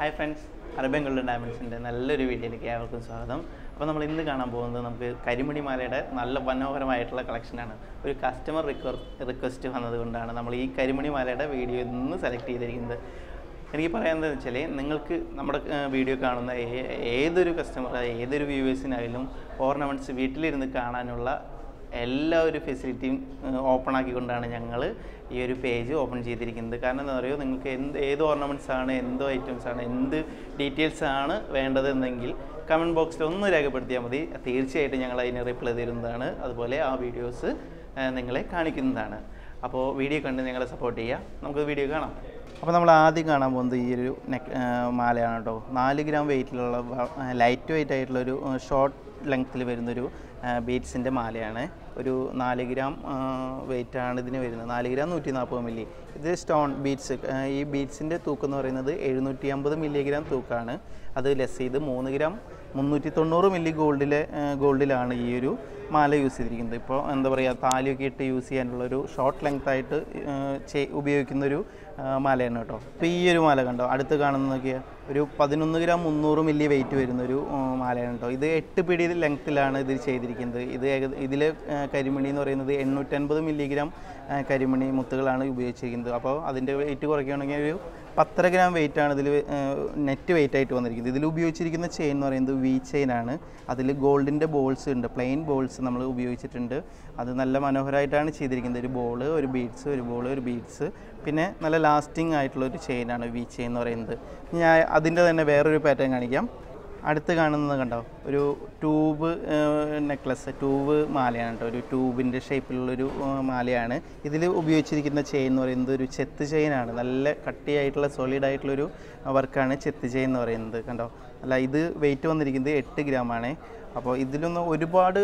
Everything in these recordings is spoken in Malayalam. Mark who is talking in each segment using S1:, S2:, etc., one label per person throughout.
S1: ഹായ് ഫ്രണ്ട്സ് അറബൻ ഗോൾഡൻ ഡയമണ്ട്സിന്റെ നല്ലൊരു വീഡിയോയിലേക്ക് ഏവർക്കും സ്വാഗതം. അപ്പോൾ നമ്മൾ ഇന്ന് കാണാൻ പോകുന്നത് നമുക്ക് കരിമണി മാലയുടെ നല്ല മനോഹരമായിട്ടുള്ള കളക്ഷനാണ് ഒരു കസ്റ്റമർ റിക്വർ റിക്വസ്റ്റ് വന്നതുകൊണ്ടാണ് നമ്മൾ ഈ കരിമണി മാലയുടെ വീഡിയോ ഇന്ന് സെലക്ട് ചെയ്തിരിക്കുന്നത്. എനിക്ക് പറയാമെന്ന് വെച്ചാൽ നിങ്ങൾക്ക് നമ്മുടെ വീഡിയോ കാണുന്ന ഏതൊരു കസ്റ്റമർ ഏതൊരു വ്യൂവേഴ്സിനായാലും ഓർണമെന്റ്സ് വീട്ടിലിരുന്ന് കാണാനുള്ള എല്ലാ ഒരു ഫെസിലിറ്റിയും ഓപ്പൺ ആക്കിക്കൊണ്ടാണ് ഞങ്ങൾ ഈ ഒരു പേജ് ഓപ്പൺ ചെയ്തിരിക്കുന്നത്. കാരണം എന്താ പറയുക നിങ്ങൾക്ക് എന്ത് ഏത് ഓർണമെന്റ്സ് ആണ് എന്തോ ഐറ്റംസ് ആണ് എന്ത് ഡീറ്റെയിൽസ് ആണ് വേണ്ടതെന്നെങ്കിൽ കമന്റ് ബോക്സിൽ ഒന്ന് രേഖപ്പെടുത്തിയാൽ മതി. തീർച്ചയായിട്ടും ഞങ്ങൾ അതിന് റിപ്ലൈ തരുന്നതാണ്. അതുപോലെ ആ വീഡിയോസ് നിങ്ങളെ കാണിക്കുന്നതാണ്. അപ്പോൾ വീഡിയോ കണ്ട് ഞങ്ങളെ സപ്പോർട്ട് ചെയ്യുക നമുക്ക് വീഡിയോ കാണാം. അപ്പോൾ നമ്മൾ ആദ്യം കാണാൻ പോകുന്നത് ഈ ഒരു നെക്ക് മാലയാണ് കേട്ടോ. നാല് ഗ്രാം വെയിറ്റിലുള്ള ലൈറ്റ് വെയിറ്റ് ആയിട്ടുള്ളൊരു ഷോർട്ട് ലെങ്ത്തിൽ വരുന്നൊരു ബീറ്റ്സിന്റെ മാലയാണ്. ഒരു നാല് ഗ്രാം വെയിറ്റാണ് ഇതിന് വരുന്നത്. നാല് ഗ്രാം നൂറ്റി നാൽപ്പത് മില്ലി ഇത് സ്റ്റോൺ ബീറ്റ്സ് ഈ ബീറ്റ്സിന്റെ തൂക്കം എന്ന് പറയുന്നത് എഴുന്നൂറ്റി അമ്പത് മില്ലിഗ്രാം തൂക്കമാണ്. അത് ലെസ് ചെയ്ത് മൂന്ന് ഗ്രാം മുന്നൂറ്റി തൊണ്ണൂറ് മില്ലി ഗോൾഡിലെ ഗോൾഡിലാണ് ഈ ഒരു മാല യൂസ് ചെയ്തിരിക്കുന്നത്. ഇപ്പോൾ എന്താ പറയുക താലിയൊക്കെ ഇട്ട് യൂസ് ചെയ്യാനുള്ളൊരു ഷോർട്ട് ലെങ്ത് ആയിട്ട് ഉപയോഗിക്കുന്നൊരു മാലയാണ് കേട്ടോ. ഇപ്പോൾ ഈ ഒരു മാല കണ്ടോ? അടുത്ത് കാണുന്ന നോക്കിയാൽ ഒരു പതിനൊന്ന് ഗ്രാം മുന്നൂറ് മില്ലി വെയിറ്റ് വരുന്ന ഒരു മാലയാണ് കേട്ടോ ഇത് എട്ട് പിടി ലെങ്ത്തിലാണ് ഇത് ചെയ്തിരിക്കുന്നത്. ഇത് ഇതിലെ കരിമണി എന്ന് പറയുന്നത് എണ്ണൂറ്റൻപത് മില്ലിഗ്രാം കരിമണി മുത്തുകളാണ് ഉപയോഗിച്ചിരിക്കുന്നത്. അപ്പോൾ അതിന്റെ വെയിറ്റ് കുറയ്ക്കുകയാണെങ്കിൽ ഒരു പത്തര ഗ്രാം വെയിറ്റ് ആണ് ഇതിൽ നെറ്റ് വെയിറ്റ് ആയിട്ട് വന്നിരിക്കുന്നത്. ഇതിൽ ഉപയോഗിച്ചിരിക്കുന്ന ചെയിൻ എന്ന് പറയുന്നത് വി ചെയിൻ ആണ്. അതിൽ ഗോൾഡിന്റെ ബോൾസ് ഉണ്ട്. പ്ലെയിൻ ബോൾസ് നമ്മൾ ഉപയോഗിച്ചിട്ടുണ്ട്. അത് നല്ല മനോഹരമായിട്ടാണ് ചെയ്തിരിക്കുന്നത്. ഒരു ബോൾ ഒരു ബീഡ്സ് ഒരു ബോൾ ഒരു ബീഡ്സ് പിന്നെ നല്ല ലാസ്റ്റിംഗ് ആയിട്ടുള്ള ഒരു ചെയിനാണ് വി ചെയിൻ എന്ന് പറയുന്നത്. ഞാൻ അതിന്റെ തന്നെ വേറൊരു പാറ്റേൺ കാണിക്കാം. അടുത്ത് കാണുന്നത് കണ്ടോ? ഒരു ട്യൂബ് നെക്ലസ് ട്യൂബ് മാലയാണ് കേട്ടോ. ഒരു ട്യൂബിന്റെ ഷേപ്പിലുള്ളൊരു മാലയാണ്. ഇതിൽ ഉപയോഗിച്ചിരിക്കുന്ന ചെയിൻ എന്ന് പറയുന്നത് ഒരു ചെത്ത് ചെയിനാണ്. നല്ല കട്ടിയായിട്ടുള്ള സോളിഡ് ആയിട്ടുള്ളൊരു വർക്കാണ് ചെത്ത് ചെയിൻ എന്ന് പറയുന്നത് കണ്ടോ? അല്ല ഇത് വെയിറ്റ് വന്നിരിക്കുന്നത് എട്ട് ഗ്രാമാണ് അപ്പോൾ ഇതിലൊന്നും ഒരുപാട്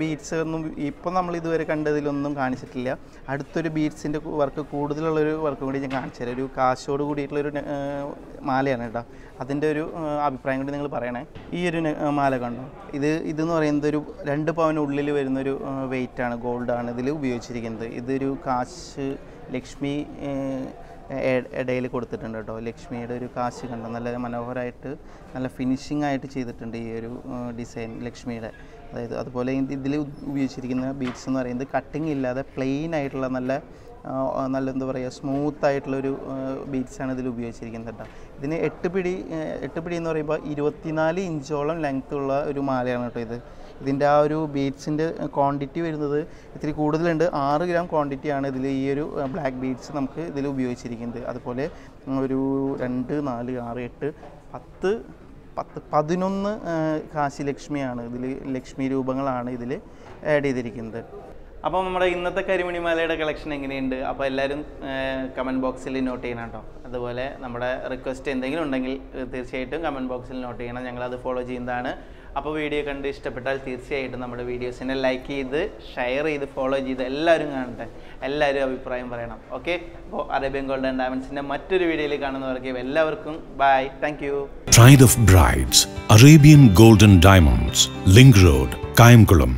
S1: ബീറ്റ്സ് ഒന്നും ഇപ്പം നമ്മൾ ഇതുവരെ കണ്ടതിലൊന്നും കാണിച്ചിട്ടില്ല. അടുത്തൊരു ബീഡ്സിന്റെ വർക്ക് കൂടുതലുള്ളൊരു വർക്കും കൂടി ഞാൻ കാണിച്ചു തരാം. ഒരു കാശോട് കൂടിയിട്ടുള്ളൊരു മാലയാണ് കേട്ടോ. അതിന്റെ ഒരു അഭിപ്രായം കൂടി നിങ്ങൾ പറയണേ. ഈ ഒരു മാല കണ്ടോ? ഇത് ഇതെന്ന് പറയുന്നത് ഒരു രണ്ട് പവനുള്ളിൽ വരുന്നൊരു വെയിറ്റാണ് ഗോൾഡാണ് ഇതിൽ ഉപയോഗിച്ചിരിക്കുന്നത്. ഇതൊരു കാശ് ലക്ഷ്മി ഇടയിൽ കൊടുത്തിട്ടുണ്ട് കേട്ടോ. ലക്ഷ്മിയുടെ ഒരു കാശ് കണ്ടോ? നല്ല മനോഹരമായിട്ട് നല്ല ഫിനിഷിംഗ് ആയിട്ട് ചെയ്തിട്ടുണ്ട് ഈ ഒരു ഡിസൈൻ ലക്ഷ്മിയുടെ. അതായത് അതുപോലെ ഇതിൽ ഉപയോഗിച്ചിരിക്കുന്ന ബീഡ്സ് എന്ന് പറയുന്നത് കട്ടിങ് ഇല്ലാതെ പ്ലെയിൻ ആയിട്ടുള്ള നല്ല നല്ല എന്താ പറയുക സ്മൂത്ത് ആയിട്ടുള്ളൊരു ബീറ്റ്സാണ് ഇതിൽ ഉപയോഗിച്ചിരിക്കുന്നത് കേട്ടോ ഇതിന് എട്ട് പിടി എട്ട് പിടി എന്ന് പറയുമ്പോൾ ഇരുപത്തിനാല് ഇഞ്ചോളം ലെങ്ത് ഉള്ള ഒരു മാലയാണ് കേട്ടോ ഇത്. ഇതിന്റെ ആ ഒരു ബീറ്റ്സിന്റെ ക്വാണ്ടിറ്റി വരുന്നത് ഇത്തിരി കൂടുതലുണ്ട്. ആറ് ഗ്രാം ക്വാണ്ടിറ്റിയാണ് ഇതിൽ ഈ ഒരു ബ്ലാക്ക് ബീറ്റ്സ് നമുക്ക് ഇതിൽ ഉപയോഗിച്ചിരിക്കുന്നത്. അതുപോലെ ഒരു രണ്ട് നാല് ആറ് എട്ട് പത്ത് പത്ത് പതിനൊന്ന് കാശി ലക്ഷ്മിയാണ് ഇതിൽ ലക്ഷ്മി രൂപങ്ങളാണ് ഇതിൽ ആഡ് ചെയ്തിരിക്കുന്നത്. അപ്പോൾ നമ്മുടെ ഇന്നത്തെ കരിമണിമാലയുടെ കളക്ഷൻ എങ്ങനെയുണ്ട്? അപ്പോൾ എല്ലാവരും കമന്റ് ബോക്സിൽ നോട്ട് ചെയ്യണം കേട്ടോ. അതുപോലെ നമ്മുടെ റിക്വസ്റ്റ് എന്തെങ്കിലും ഉണ്ടെങ്കിൽ തീർച്ചയായിട്ടും കമന്റ് ബോക്സിൽ നോട്ട് ചെയ്യണം. ഞങ്ങളത് ഫോളോ ചെയ്യുന്നതാണ്. അപ്പോൾ വീഡിയോ കണ്ട് ഇഷ്ടപ്പെട്ടാൽ തീർച്ചയായിട്ടും നമ്മുടെ വീഡിയോസിനെ ലൈക്ക് ചെയ്ത് ഷെയർ ചെയ്ത് ഫോളോ ചെയ്ത് എല്ലാവരും കാണട്ടെ. എല്ലാവരും അഭിപ്രായം പറയണം. ഓക്കെ അപ്പോൾ അറേബ്യൻ ഗോൾഡൻ ഡയമണ്ട്സിന്റെ മറ്റൊരു വീഡിയോയിൽ കാണുന്നവർക്ക് എല്ലാവർക്കും bye thank you
S2: Pride of Brides, Arabian Golden Diamonds, Link Road, Kayamkulam.